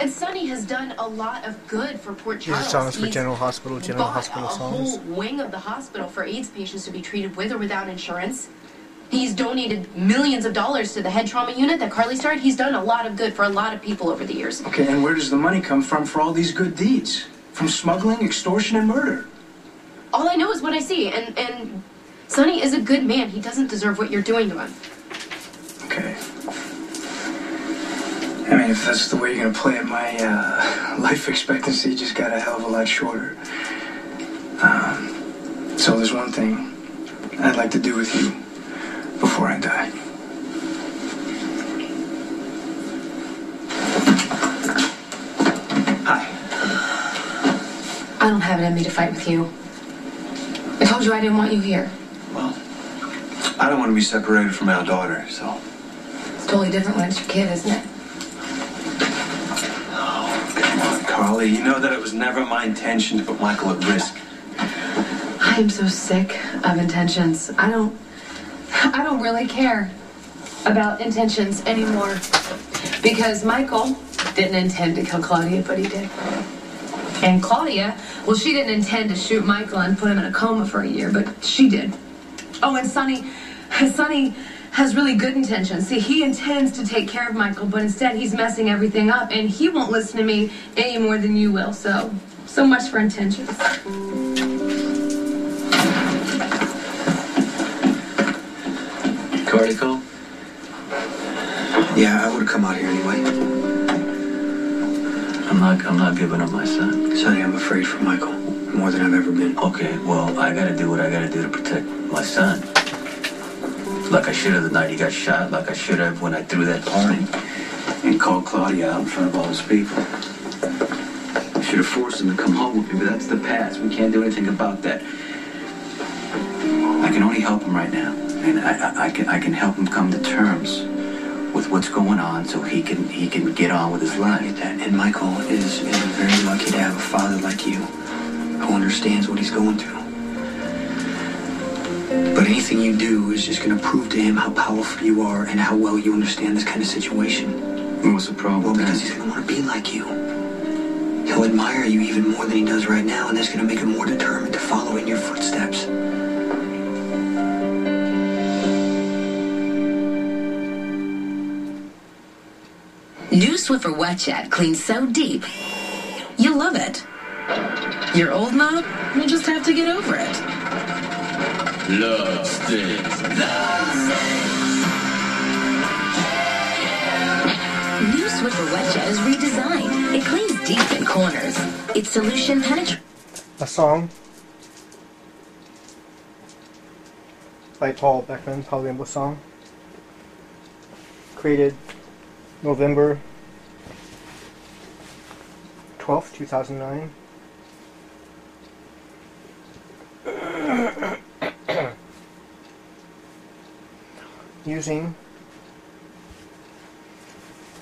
And Sonny has done a lot of good for Port Charles. are songs for He's General Hospital, General bought Hospital a songs. whole wing of the hospital for AIDS patients to be treated with or without insurance. He's donated millions of dollars to the head trauma unit that Carly started. He's done a lot of good for a lot of people over the years. Okay, and where does the money come from for all these good deeds? From smuggling, extortion, and murder. All I know is what I see, and and Sonny is a good man. He doesn't deserve what you're doing to him. Okay. I mean, if that's the way you're gonna play it, my uh, life expectancy just got a hell of a lot shorter. Um, so there's one thing I'd like to do with you before I die. Hi. I don't have it in me to fight with you. I told you I didn't want you here. Well, I don't want to be separated from our daughter, so. It's totally different when it's your kid, isn't it? Come on, Carly. You know that it was never my intention to put Michael at risk. I am so sick of intentions. I don't I don't really care about intentions anymore. Because Michael didn't intend to kill Claudia, but he did. And Claudia, well, she didn't intend to shoot Michael and put him in a coma for a year, but she did. Oh, and Sonny, Sonny has really good intentions. See, he intends to take care of Michael, but instead he's messing everything up, and he won't listen to me any more than you will. So, so much for intentions. Carly call? Yeah, I would have come out here anyway. I'm not. I'm not giving up my son. Sonny, I'm afraid for Michael more than I've ever been. Okay. Well, I gotta do what I gotta do to protect my son. Like I should have the night he got shot. Like I should have when I threw that party and called Claudia out in front of all those people. I should have forced him to come home with me, but that's the past. We can't do anything about that. I can only help him right now, and I, I, I can I can help him come to terms with what's going on, so he can he can get on with his life. And Michael is, is very lucky to have a father like you who understands what he's going through. But anything you do is just going to prove to him how powerful you are and how well you understand this kind of situation. What's the problem? Well, because he's going to want to be like you. He'll admire you even more than he does right now, and that's going to make him more determined to follow in your footsteps. New Swiffer Wet Jet cleans so deep, you'll love it. Your old mop, you'll just have to get over it. Love sticks. New Swiffer Wet is redesigned. It cleans deep in corners. Its solution penetrates. A song by Paul Beckman, Palu Rainbow song. Created November 12th, 2009. Using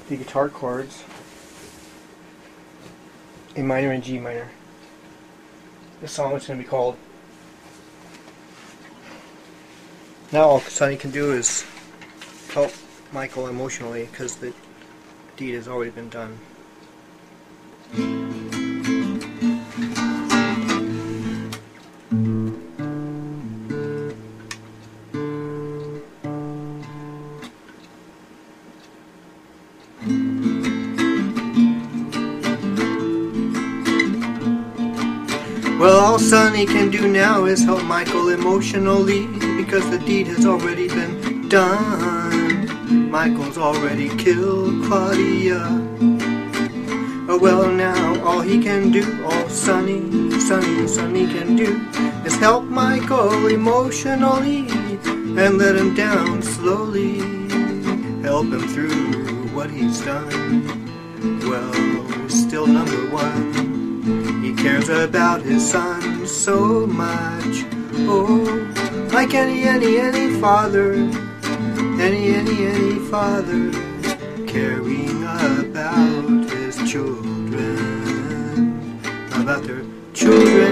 the guitar chords A minor and G minor. This song is going to be called. Now all Sonny can do is help Michael emotionally because the deed has already been done. Well, all Sonny can do now is help Michael emotionally because the deed has already been done. Michael's already killed Claudia. Oh, well, now all he can do, all Sonny, Sonny, Sonny can do is help Michael emotionally and let him down slowly. Help him through what he's done. Well, still number one. He cares about his son so much. Oh, like any, any, any father, any, any, any father, caring about his children, about their children.